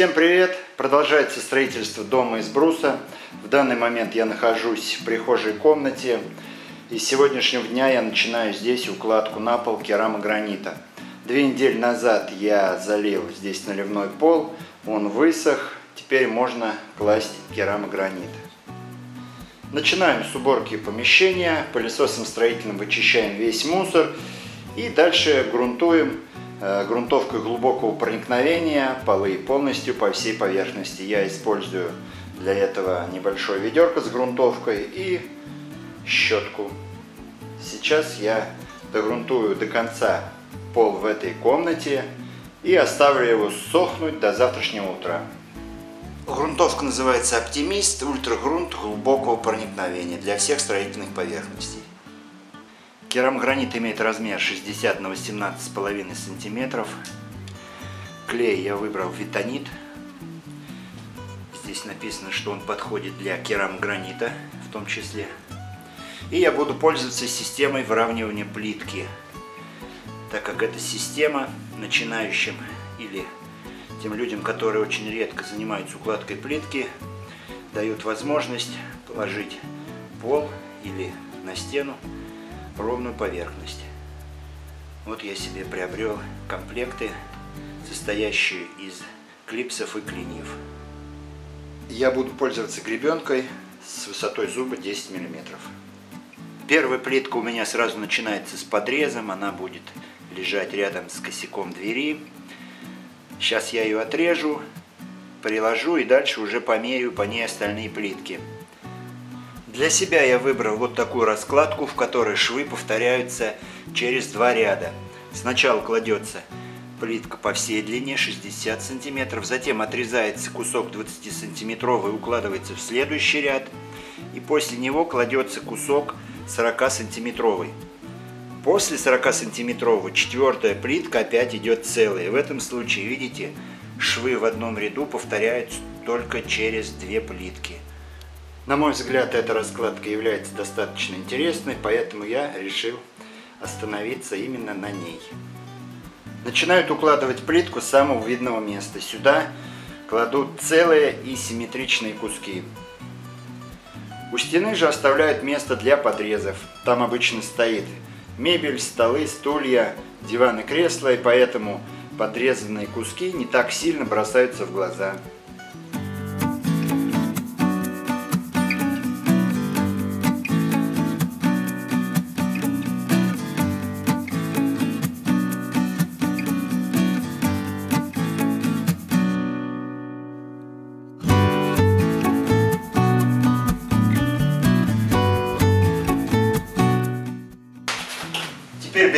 Всем привет! Продолжается строительство дома из бруса. В данный момент я нахожусь в прихожей комнате. И с сегодняшнего дня я начинаю здесь укладку на пол керамогранита. Две недели назад я залил здесь наливной пол, он высох. Теперь можно класть керамогранит. Начинаем с уборки помещения. Пылесосом строительным вычищаем весь мусор. И дальше грунтуем Э, грунтовкой глубокого проникновения, полы полностью по всей поверхности. Я использую для этого небольшое ведерко с грунтовкой и щетку. Сейчас я догрунтую до конца пол в этой комнате и оставлю его сохнуть до завтрашнего утра. Грунтовка называется «Оптимист», ультрагрунт глубокого проникновения для всех строительных поверхностей. Керамогранит имеет размер 60 на 18,5 сантиметров. Клей я выбрал витонит. Здесь написано, что он подходит для керамогранита в том числе. И я буду пользоваться системой выравнивания плитки, так как эта система начинающим или тем людям, которые очень редко занимаются укладкой плитки, дают возможность положить пол или на стену ровную поверхность. Вот я себе приобрел комплекты, состоящие из клипсов и клиньев. Я буду пользоваться гребенкой с высотой зуба 10 мм. Первая плитка у меня сразу начинается с подрезом, она будет лежать рядом с косяком двери. Сейчас я ее отрежу, приложу и дальше уже померяю по ней остальные плитки. Для себя я выбрал вот такую раскладку, в которой швы повторяются через два ряда. Сначала кладется плитка по всей длине 60 сантиметров, затем отрезается кусок 20 сантиметровый и укладывается в следующий ряд, и после него кладется кусок 40 сантиметровый. После 40 сантиметрового четвертая плитка опять идет целая. В этом случае, видите, швы в одном ряду повторяются только через две плитки. На мой взгляд, эта раскладка является достаточно интересной, поэтому я решил остановиться именно на ней. Начинают укладывать плитку с самого видного места. Сюда кладут целые и симметричные куски. У стены же оставляют место для подрезов. Там обычно стоит мебель, столы, стулья, диваны, кресла, и поэтому подрезанные куски не так сильно бросаются в глаза.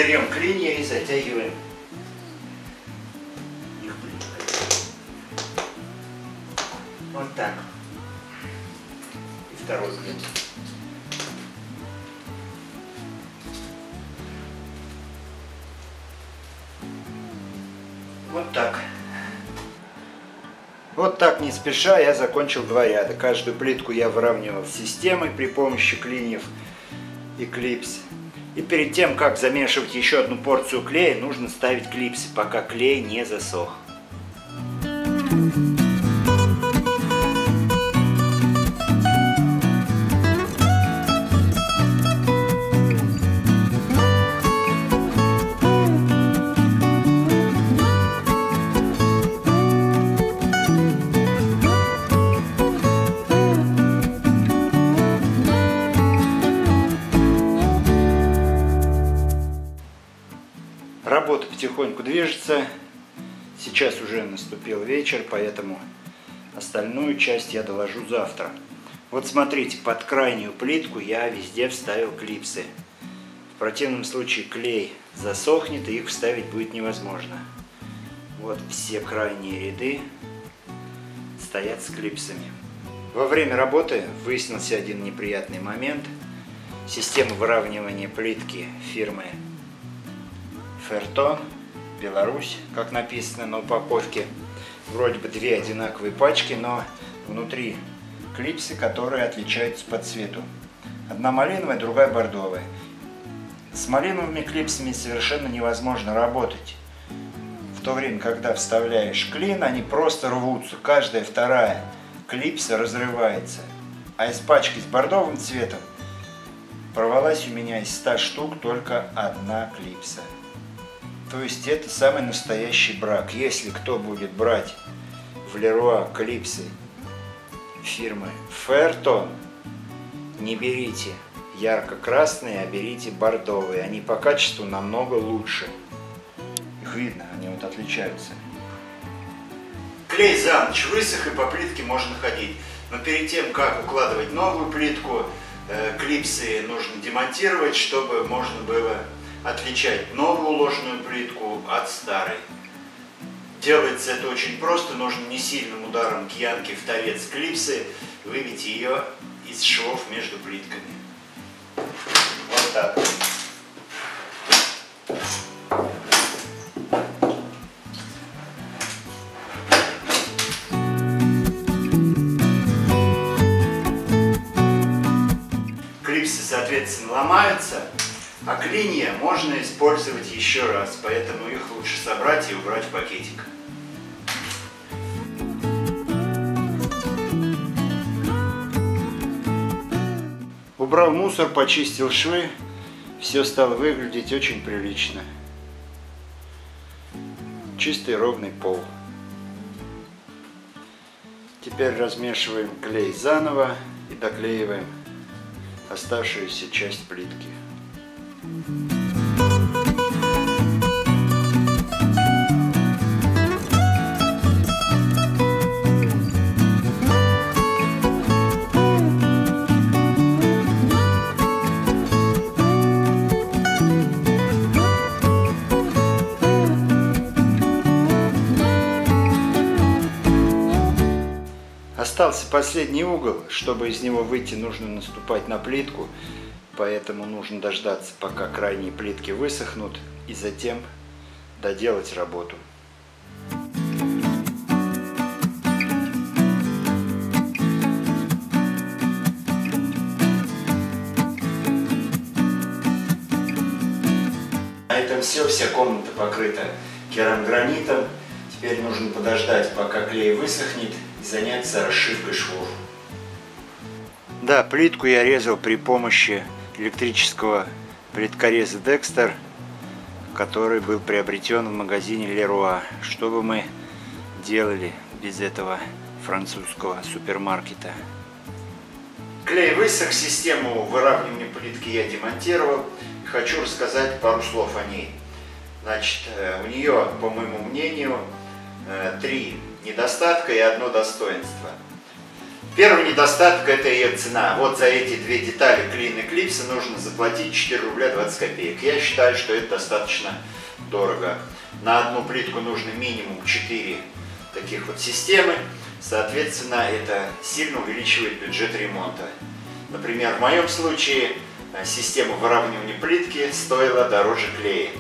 Берем клинья и затягиваем Вот так. И второй клин. Вот так. Вот так не спеша я закончил два ряда. Каждую плитку я выравнивал системой при помощи клиньев и клипс. И перед тем, как замешивать еще одну порцию клея, нужно ставить клипсы, пока клей не засох. Потихоньку движется. Сейчас уже наступил вечер, поэтому остальную часть я доложу завтра. Вот смотрите, под крайнюю плитку я везде вставил клипсы. В противном случае клей засохнет и их вставить будет невозможно. Вот все крайние ряды стоят с клипсами. Во время работы выяснился один неприятный момент. Система выравнивания плитки фирмы Фертон, Беларусь, как написано на упаковке. Вроде бы две одинаковые пачки, но внутри клипсы, которые отличаются по цвету. Одна малиновая, другая бордовая. С малиновыми клипсами совершенно невозможно работать. В то время, когда вставляешь клин, они просто рвутся. Каждая вторая клипса разрывается. А из пачки с бордовым цветом порвалась у меня из 100 штук только одна клипса. То есть это самый настоящий брак. Если кто будет брать в Леруа клипсы фирмы Фертон, не берите ярко-красные, а берите бордовые. Они по качеству намного лучше. Их видно, они вот отличаются. Клей за ночь высох и по плитке можно ходить. Но перед тем, как укладывать новую плитку, э, клипсы нужно демонтировать, чтобы можно было отличать новую уложенную плитку от старой. Делается это очень просто, нужно не сильным ударом киянки в торец клипсы выбить ее из швов между плитками. Вот так. Клипсы, соответственно, ломаются, а клинья можно использовать еще раз, поэтому их лучше собрать и убрать в пакетик. Убрал мусор, почистил швы, все стало выглядеть очень прилично. Чистый ровный пол. Теперь размешиваем клей заново и доклеиваем оставшуюся часть плитки. Остался последний угол. Чтобы из него выйти, нужно наступать на плитку. Поэтому нужно дождаться, пока крайние плитки высохнут, и затем доделать работу. На этом все, вся комната покрыта керамгранитом. Теперь нужно подождать, пока клей высохнет, и заняться расшивкой швов. Да, плитку я резал при помощи электрического плиткореза Dexter, который был приобретен в магазине Leroy. Что бы мы делали без этого французского супермаркета? Клей высох, систему выравнивания плитки я демонтировал. Хочу рассказать пару слов о ней. Значит, э, у нее, по моему мнению, Э, три недостатка и одно достоинство. Первый недостаток это ее цена. Вот за эти две детали клин и нужно заплатить 4 рубля 20 копеек. Я считаю, что это достаточно дорого. На одну плитку нужно минимум 4 таких вот системы. Соответственно, это сильно увеличивает бюджет ремонта. Например, в моем случае э, система выравнивания плитки стоила дороже клея.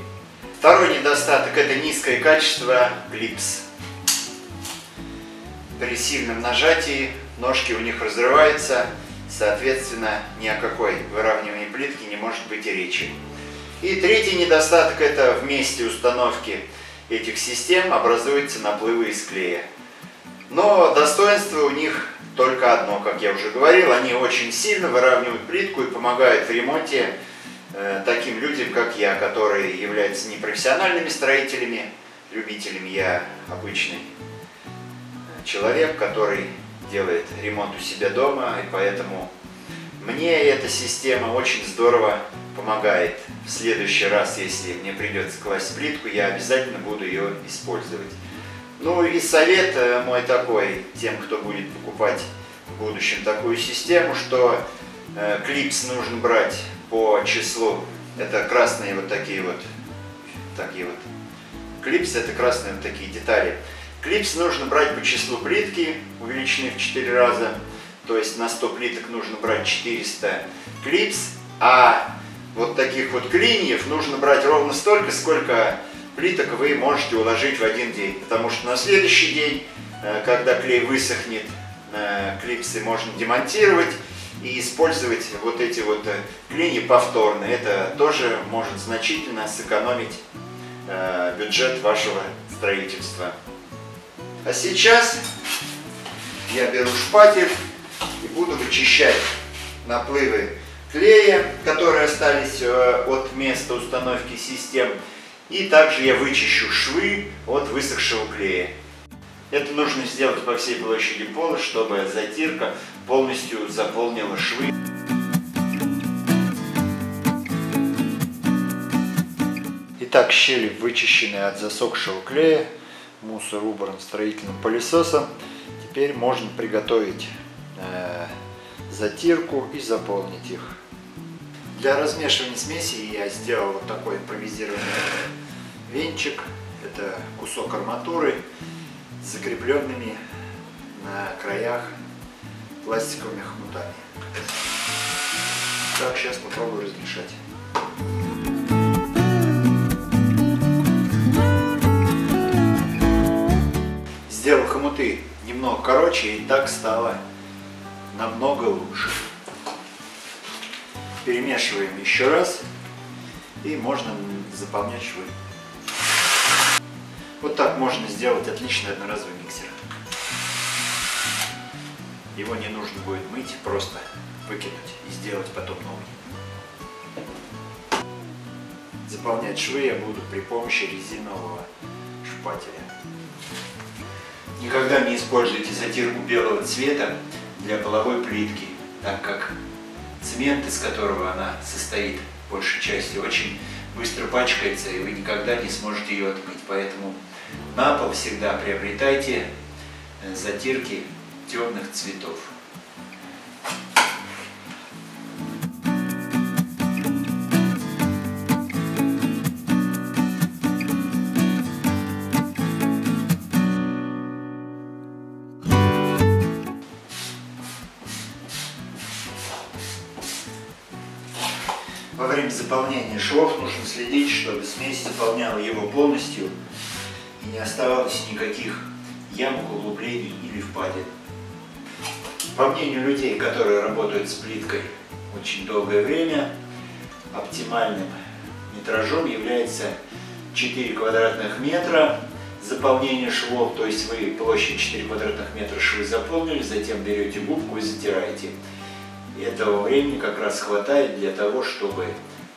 Второй недостаток это низкое качество клипс при сильном нажатии ножки у них разрываются, соответственно, ни о какой выравнивании плитки не может быть и речи. И третий недостаток – это в месте установки этих систем образуются наплывы из клея. Но достоинство у них только одно, как я уже говорил, они очень сильно выравнивают плитку и помогают в ремонте э, таким людям, как я, которые являются непрофессиональными строителями, любителями, я обычный человек, который делает ремонт у себя дома, и поэтому мне эта система очень здорово помогает. В следующий раз, если мне придется класть плитку, я обязательно буду ее использовать. Ну и совет э, мой такой, тем, кто будет покупать в будущем такую систему, что э, клипс нужно брать по числу. Это красные вот такие вот, такие вот. Клипс это красные вот такие детали. Клипс нужно брать по числу плитки, увеличенные в 4 раза. То есть на 100 плиток нужно брать 400 клипс, а вот таких вот клиньев нужно брать ровно столько, сколько плиток вы можете уложить в один день. Потому что на следующий день, э, когда клей высохнет, э, клипсы можно демонтировать и использовать вот эти вот э, клинья повторно. Это тоже может значительно сэкономить бюджет вашего строительства. А сейчас я беру шпатель и буду вычищать наплывы клея, которые остались э, от места установки систем. И также я вычищу швы от высохшего клея. Это нужно сделать по всей площади пола, чтобы затирка полностью заполнила швы. Итак, щели вычищены от засохшего клея, мусор убран строительным пылесосом. Теперь можно приготовить э, затирку и заполнить их. Для размешивания смеси я сделал вот такой импровизированный венчик. Это кусок арматуры с закрепленными на краях пластиковыми хомутами. Так, сейчас попробую размешать. Хомуты немного короче, и так стало намного лучше. Перемешиваем еще раз, и можно заполнять швы. Вот так можно сделать отличный одноразовый миксер. Его не нужно будет мыть, просто выкинуть и сделать потом новый. Заполнять швы я буду при помощи резинового шпателя. Никогда не используйте затирку белого цвета для половой плитки, так как цемент, из которого она состоит, большей частью, очень быстро пачкается, и вы никогда не сможете ее отмыть. Поэтому на пол всегда приобретайте э, затирки темных цветов. Во время заполнения швов нужно следить, чтобы смесь заполняла его полностью и не оставалось никаких ямок, углублений или впадин. По мнению людей, которые работают с плиткой очень долгое время, оптимальным метражом является 4 квадратных метра заполнение швов, то есть вы площадь 4 квадратных метра швы заполнили, затем берете губку и затираете. И этого времени как раз хватает для того, чтобы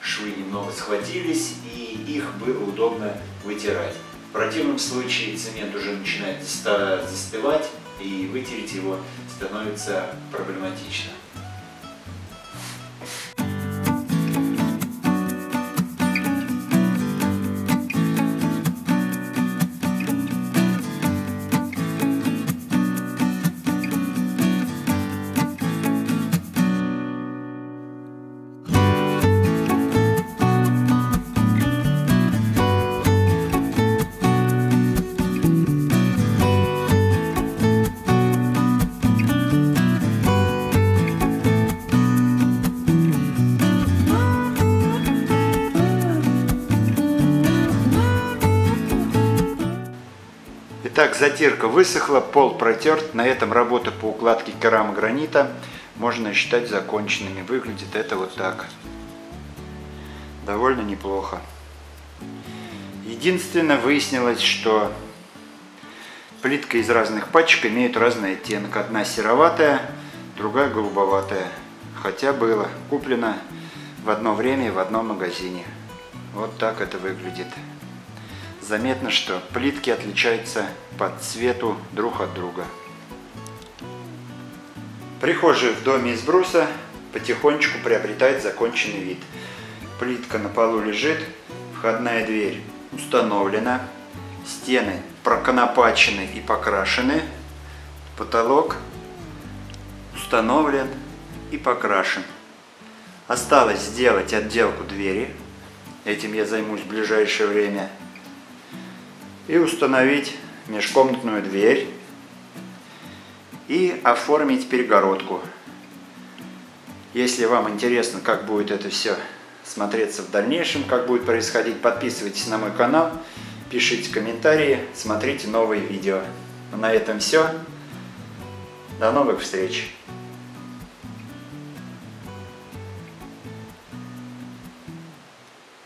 швы немного схватились и их было удобно вытирать. В противном случае цемент уже начинает застывать и вытереть его становится проблематично. Итак, затирка высохла, пол протерт. На этом работа по укладке керамогранита можно считать законченными. Выглядит это вот так. Довольно неплохо. Единственное, выяснилось, что плитка из разных пачек имеет разный оттенок. Одна сероватая, другая голубоватая. Хотя было куплено в одно время в одном магазине. Вот так это выглядит заметно, что плитки отличаются по цвету друг от друга. Прихожая в доме из бруса потихонечку приобретает законченный вид. Плитка на полу лежит, входная дверь установлена, стены проконопачены и покрашены, потолок установлен и покрашен. Осталось сделать отделку двери, этим я займусь в ближайшее время – и установить межкомнатную дверь и оформить перегородку. Если вам интересно, как будет это все смотреться в дальнейшем, как будет происходить, подписывайтесь на мой канал, пишите комментарии, смотрите новые видео. На этом все. До новых встреч!